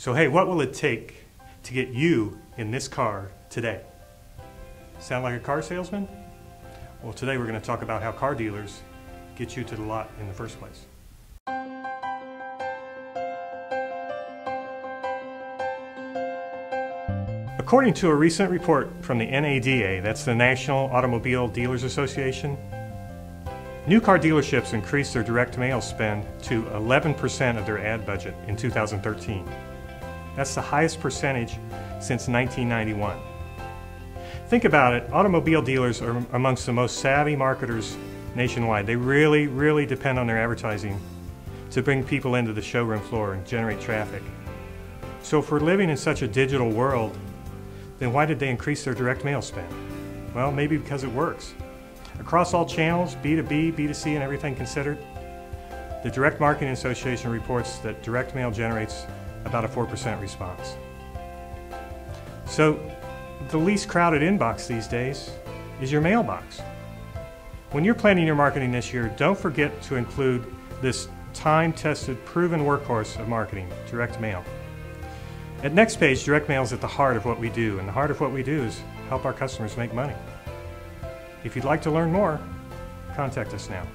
So hey, what will it take to get you in this car today? Sound like a car salesman? Well, today we're going to talk about how car dealers get you to the lot in the first place. According to a recent report from the NADA, that's the National Automobile Dealers Association, new car dealerships increased their direct mail spend to 11% of their ad budget in 2013. That's the highest percentage since 1991. Think about it, automobile dealers are amongst the most savvy marketers nationwide. They really, really depend on their advertising to bring people into the showroom floor and generate traffic. So if we're living in such a digital world, then why did they increase their direct mail spend? Well, maybe because it works. Across all channels, B2B, B2C, and everything considered, the Direct Marketing Association reports that direct mail generates about a 4% response. So, the least crowded inbox these days is your mailbox. When you're planning your marketing this year, don't forget to include this time-tested, proven workhorse of marketing, direct mail. At Next Page, direct mail is at the heart of what we do, and the heart of what we do is help our customers make money. If you'd like to learn more, contact us now.